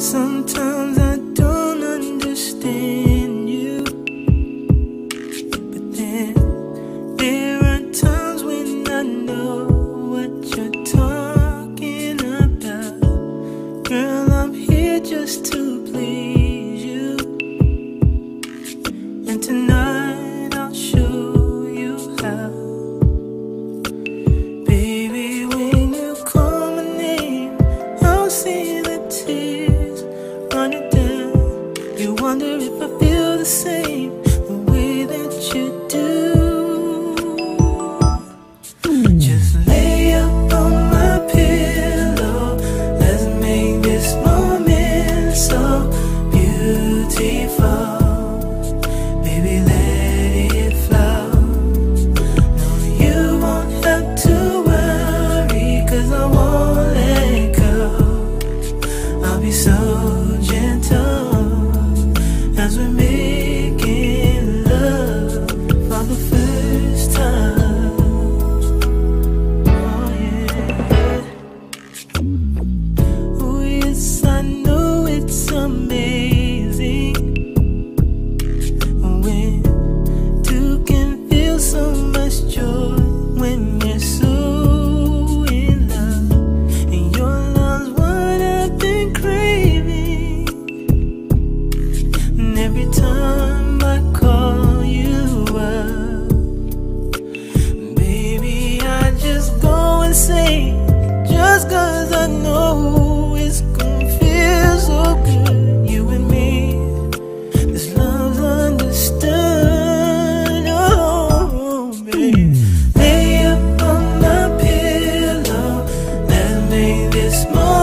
Sometimes I don't understand you, but then there are times when I know what you're talking about. Girl, I'm here just to please you, and tonight. say this moment.